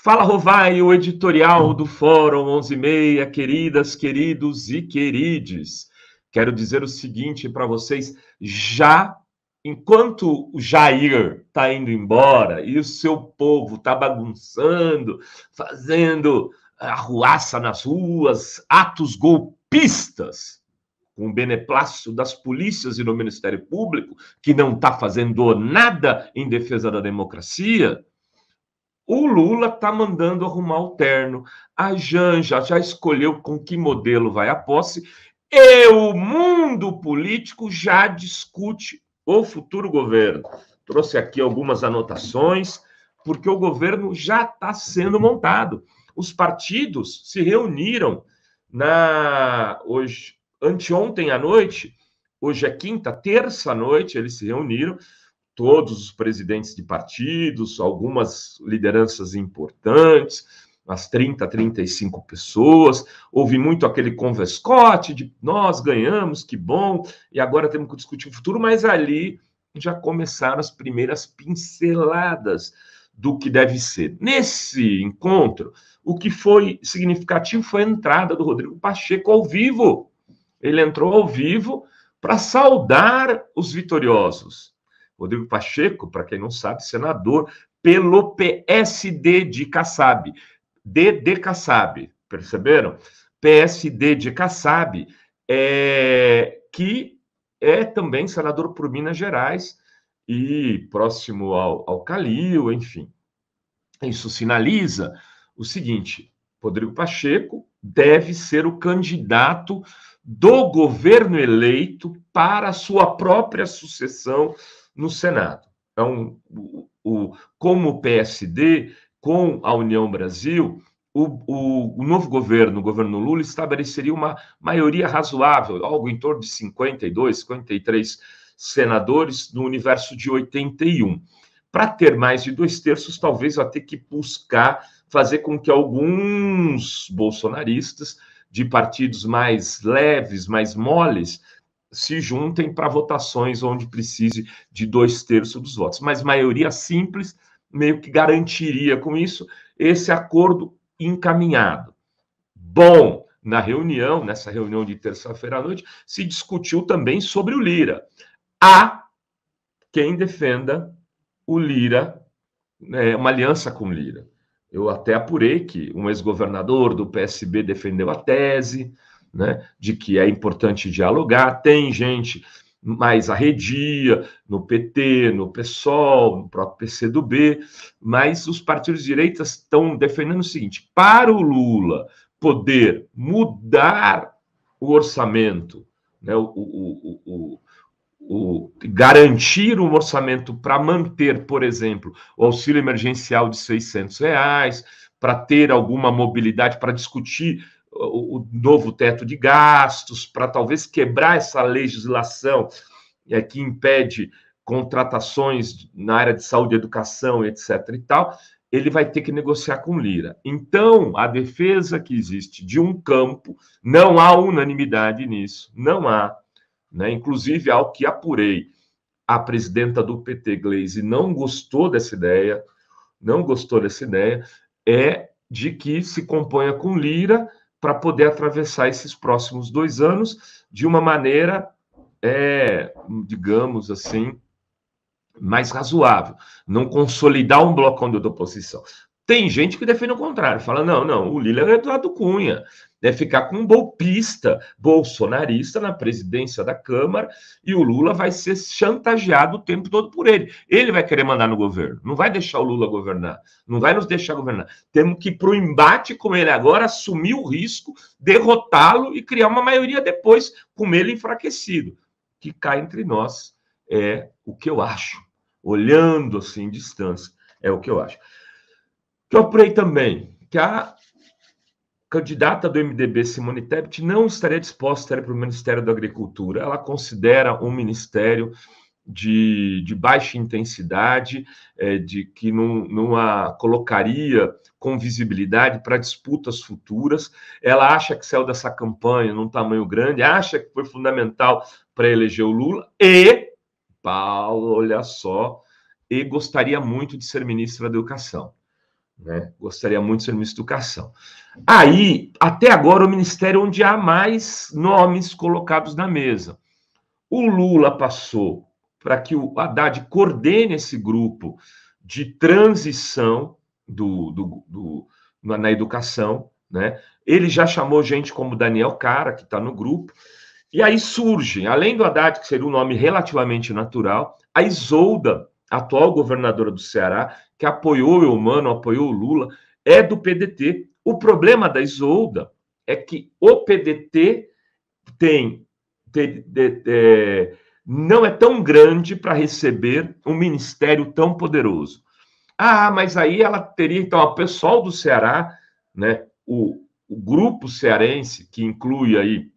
Fala Rovai, o editorial do Fórum 11:30, queridas, queridos e querides. Quero dizer o seguinte para vocês, já enquanto o Jair está indo embora e o seu povo está bagunçando, fazendo arruaça nas ruas, atos golpistas, com o beneplácito das polícias e do Ministério Público, que não está fazendo nada em defesa da democracia, o Lula está mandando arrumar o terno. A Janja já escolheu com que modelo vai a posse. E o mundo político já discute o futuro governo. Trouxe aqui algumas anotações, porque o governo já está sendo montado. Os partidos se reuniram na hoje, anteontem à noite, hoje é quinta, terça noite, eles se reuniram todos os presidentes de partidos, algumas lideranças importantes, umas 30, 35 pessoas. Houve muito aquele converscote de nós ganhamos, que bom, e agora temos que discutir o futuro, mas ali já começaram as primeiras pinceladas do que deve ser. Nesse encontro, o que foi significativo foi a entrada do Rodrigo Pacheco ao vivo. Ele entrou ao vivo para saudar os vitoriosos. Rodrigo Pacheco, para quem não sabe, senador pelo PSD de Kassab. D de Kassab, perceberam? PSD de Kassab, é, que é também senador por Minas Gerais e próximo ao, ao Calil, enfim. Isso sinaliza o seguinte: Rodrigo Pacheco deve ser o candidato do governo eleito para a sua própria sucessão no Senado. Então, o, o, como o PSD, com a União Brasil, o, o, novo governo, o governo Lula, estabeleceria uma maioria razoável, algo em torno de 52, 53 senadores no universo de 81. Para ter mais de dois terços, talvez vai ter que buscar fazer com que alguns bolsonaristas de partidos mais leves, mais moles, se juntem para votações onde precise de dois terços dos votos. Mas maioria simples meio que garantiria com isso esse acordo encaminhado. Bom, na reunião, nessa reunião de terça-feira à noite, se discutiu também sobre o Lira. Há quem defenda o Lira, é, uma aliança com o Lira. Eu até apurei que um ex-governador do PSB defendeu a tese, né, de que é importante dialogar. Tem gente mais arredia no PT, no PSOL, no próprio PCdoB, mas os partidos de direita estão defendendo o seguinte: para o Lula poder mudar o orçamento, né, o, o, o, o garantir um orçamento para manter, por exemplo, o auxílio emergencial de 600 reais, para ter alguma mobilidade, para discutir o, novo teto de gastos, para talvez quebrar essa legislação é, que impede contratações na área de saúde, educação, etc. e tal, ele vai ter que negociar com Lira. Então, a defesa que existe de um campo, não há unanimidade nisso, não há. Né? Inclusive, ao que apurei, a presidenta do PT, Gleisi, não gostou dessa ideia, não gostou dessa ideia, é de que se componha com Lira para poder atravessar esses próximos dois anos de uma maneira, é, digamos assim, mais razoável, não consolidar um bloco de oposição. Tem gente que defende o contrário, fala: não, não, o Lula é Eduardo Cunha, é ficar com um golpista bolsonarista na presidência da Câmara e o Lula vai ser chantageado o tempo todo por ele. Ele vai querer mandar no governo, não vai deixar o Lula governar, não vai nos deixar governar. Temos que ir para o embate com ele agora, assumir o risco, derrotá-lo e criar uma maioria depois com ele enfraquecido. Que cá entre nós é o que eu acho, olhando assim em distância, é o que eu acho. Que eu apurei também que a candidata do MDB, Simone Tebet, não estaria disposta a ir para o Ministério da Agricultura. Ela considera um ministério de, de baixa intensidade, é, de que não, não a colocaria com visibilidade para disputas futuras. Ela acha que saiu dessa campanha num tamanho grande, acha que foi fundamental para eleger o Lula e, Paulo, olha só, e gostaria muito de ser ministra da Educação. Né? Gostaria muito de ser ministro da Educação. Aí, até agora, o ministério onde há mais nomes colocados na mesa. O Lula passou para que o Haddad coordene esse grupo de transição do, do, do na educação, né? Ele já chamou gente como Daniel Cara, que está no grupo, e aí surge, além do Haddad, que seria um nome relativamente natural, a Isolda, atual governadora do Ceará, que apoiou o Eumano, apoiou o Lula, é do PDT. O problema da Isolda é que o PDT tem, tem, tem não é tão grande para receber um ministério tão poderoso. Ah, mas aí ela teria, então, o pessoal do Ceará, né, o, o grupo cearense, que inclui aí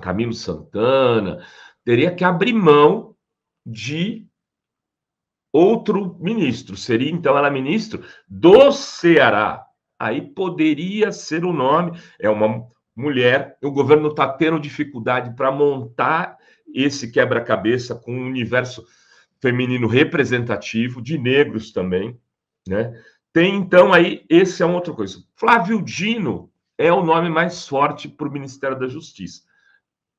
Camilo Santana, teria que abrir mão de outro ministro. Seria, então, ela ministro do Ceará. Aí poderia ser o nome, é uma mulher, o governo está tendo dificuldade para montar esse quebra-cabeça com um universo feminino representativo, de negros também, né? Tem então aí, esse é uma outra coisa. Flávio Dino é o nome mais forte para o Ministério da Justiça.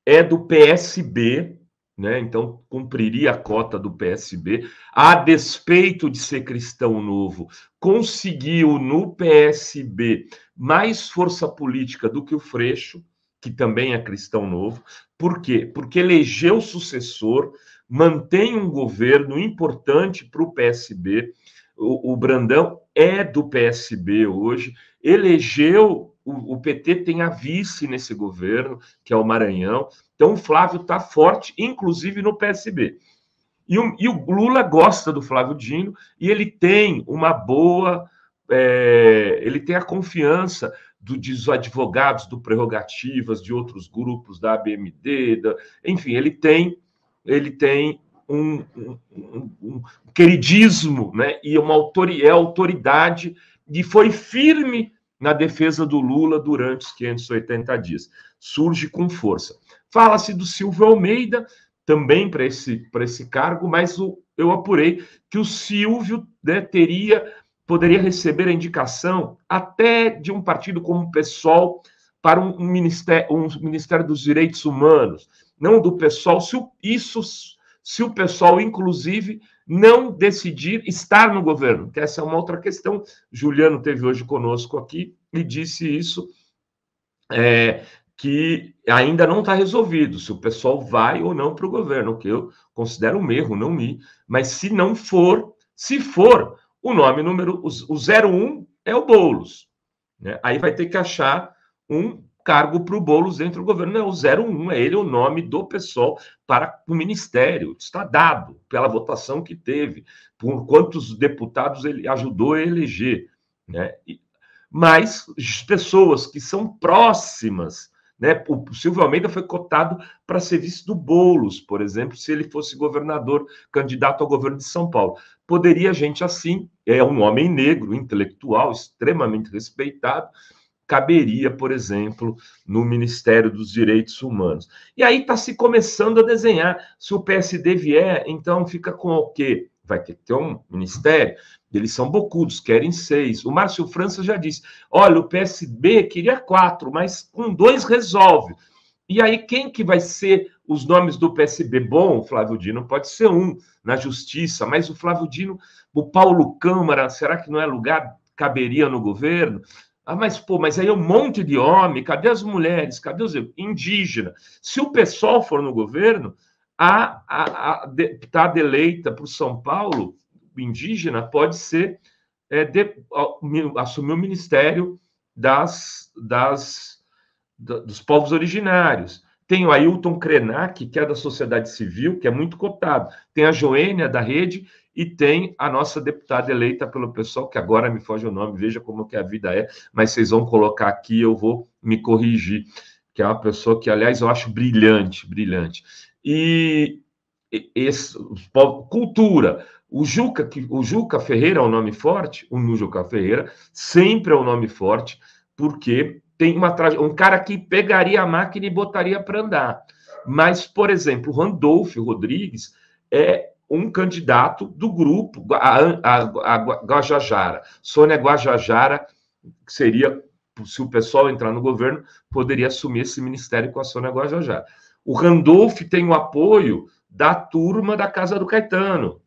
É do PSB, né? Então cumpriria a cota do PSB, a despeito de ser cristão novo, conseguiu no PSB mais força política do que o Freixo, que também é cristão novo. Por quê? Porque elegeu sucessor, mantém um governo importante para o PSB. O Brandão é do PSB hoje, elegeu, o, o, PT tem a vice nesse governo, que é o Maranhão. Então o Flávio está forte, inclusive no PSB. E o, e o, Lula gosta do Flávio Dino e ele tem uma boa. É, ele tem a confiança do, dos advogados do Prerrogativas, de outros grupos da ABMD, da, enfim, ele tem, ele tem um, um, um, um queridismo né, e uma autori, é autoridade e foi firme na defesa do Lula durante os 580 dias. Surge com força. Fala-se do Silvio Almeida, também para esse, esse cargo, mas o, eu apurei que o Silvio né, teria poderia receber a indicação até de um partido como o PSOL para um, ministério, um Ministério dos Direitos Humanos, não do PSOL, se o, isso se o PSOL, inclusive, não decidir estar no governo, que essa é uma outra questão. Juliano teve hoje conosco aqui e disse isso, é, que ainda não está resolvido se o pessoal vai ou não para o governo, que eu considero um erro, não ir. Mas se não for, se for, o nome número, o, o 01 é o Boulos. Né? Aí vai ter que achar um cargo para o Boulos dentro do governo. Não é o 01, é ele o nome do pessoal para o ministério. Está dado pela votação que teve, por quantos deputados ele ajudou a eleger. Né? Mas pessoas que são próximas né? O Silvio Almeida foi cotado para serviço do Boulos, por exemplo, se ele fosse governador, candidato ao governo de São Paulo. Poderia gente assim, é um homem negro, intelectual, extremamente respeitado, caberia, por exemplo, no Ministério dos Direitos Humanos. E aí está se começando a desenhar. Se o PSD vier, então fica com o quê? Vai ter que ter um ministério. Eles são bocudos, querem seis. O Márcio França já disse: olha, o PSB queria quatro, mas com dois resolve. E aí, quem que vai ser os nomes do PSB? Bom, o Flávio Dino pode ser um na justiça, mas o Flávio Dino, o Paulo Câmara, será que não é lugar, caberia no governo? Ah, mas pô, mas aí é um monte de homem, cadê as mulheres? Cadê os indígenas? Se o pessoal for no governo, a, a, a deputada eleita para o São Paulo indígena pode ser é, de, assumir o ministério das, das, da, dos povos originários. Tem o Ailton Krenak, que é da sociedade civil, que é muito cotado. Tem a Joênia, da rede, e tem a nossa deputada eleita pelo pessoal, que agora me foge o nome, veja como que a vida é, mas vocês vão colocar aqui, eu vou me corrigir, que é uma pessoa que, aliás, eu acho brilhante, brilhante. E esse, cultura, o Juca, o Juca Ferreira é um nome forte, o Juca Ferreira sempre é um nome forte, porque tem uma um cara que pegaria a máquina e botaria para andar. Mas, por exemplo, o Randolfo Rodrigues é um candidato do grupo, a, a, a Guajajara. Sônia Guajajara, que seria, se o pessoal entrar no governo, poderia assumir esse ministério com a Sônia Guajajara. O Randolph tem o apoio da turma da Casa do Caetano.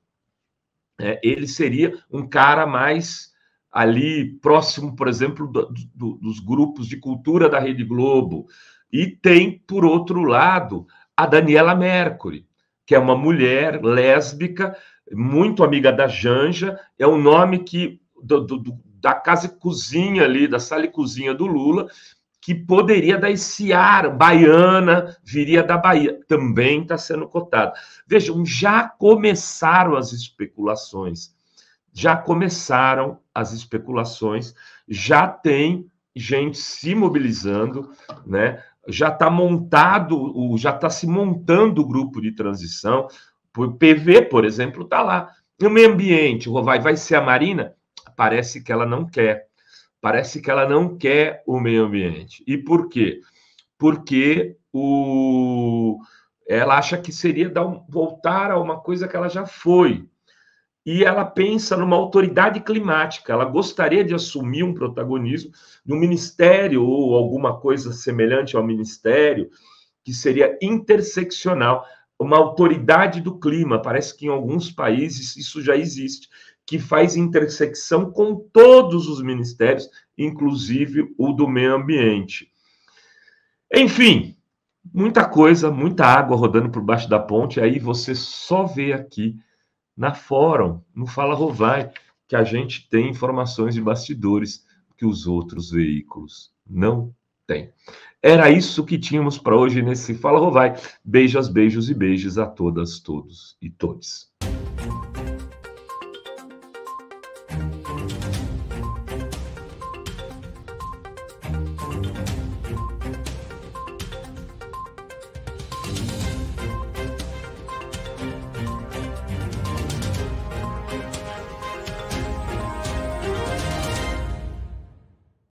É, ele seria um cara mais ali próximo, por exemplo, do, do, dos grupos de cultura da Rede Globo. E tem, por outro lado, a Daniela Mercury, que é uma mulher lésbica, muito amiga da Janja, é um nome que do, do, da casa e cozinha ali, da sala e cozinha do Lula, que poderia dar esse ar, baiana, viria da Bahia, também está sendo cotado. Vejam, já começaram as especulações, já começaram as especulações, já tem gente se mobilizando, né? Já está montado, já está se montando o grupo de transição. O PV, por exemplo, está lá. No meio ambiente, vai, vai ser a Marina? Parece que ela não quer. Parece que ela não quer o meio ambiente. E por quê? Porque o... ela acha que seria dar um... voltar a uma coisa que ela já foi. E ela pensa numa autoridade climática. Ela gostaria de assumir um protagonismo no ministério ou alguma coisa semelhante ao ministério, que seria interseccional, uma autoridade do clima. Parece que em alguns países isso já existe que faz intersecção com todos os ministérios, inclusive o do meio ambiente. Enfim, muita coisa, muita água rodando por baixo da ponte, aí você só vê aqui na Fórum, no Fala Rovai, que a gente tem informações de bastidores que os outros veículos não têm. Era isso que tínhamos para hoje nesse Fala Rovai. Beijos, beijos e beijos a todas, todos e todos.